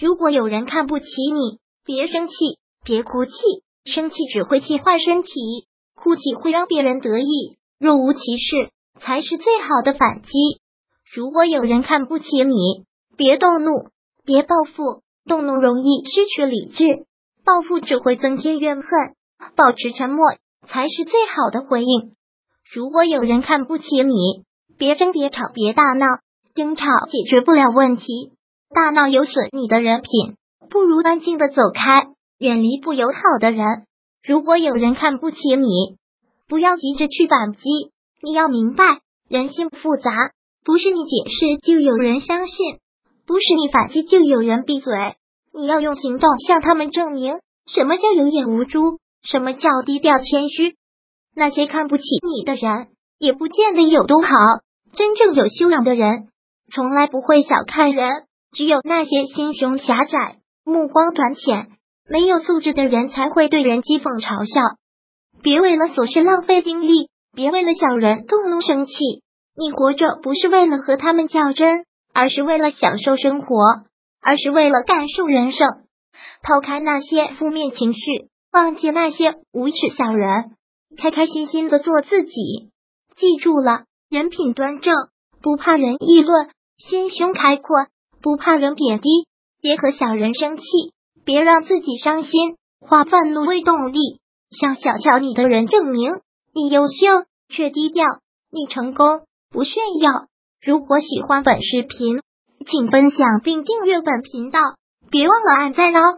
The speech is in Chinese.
如果有人看不起你，别生气，别哭泣，生气只会气坏身体，哭泣会让别人得意，若无其事才是最好的反击。如果有人看不起你，别动怒，别报复，动怒容易失去理智，报复只会增添怨恨，保持沉默才是最好的回应。如果有人看不起你，别争，别吵，别大闹，争吵解决不了问题，大闹有损你的人品，不如安静的走开，远离不友好的人。如果有人看不起你，不要急着去反击，你要明白人性复杂，不是你解释就有人相信，不是你反击就有人闭嘴，你要用行动向他们证明什么叫有眼无珠，什么叫低调谦虚。那些看不起你的人，也不见得有多好。真正有修养的人，从来不会小看人。只有那些心胸狭窄、目光短浅、没有素质的人，才会对人讥讽嘲笑。别为了琐事浪费精力，别为了小人动怒生气。你活着不是为了和他们较真，而是为了享受生活，而是为了感受人生。抛开那些负面情绪，忘记那些无耻小人。开开心心的做自己，记住了，人品端正，不怕人议论；心胸开阔，不怕人贬低。别和小人生气，别让自己伤心，化愤怒为动力，向小瞧你的人证明你优秀却低调，你成功不炫耀。如果喜欢本视频，请分享并订阅本频道，别忘了按赞哦。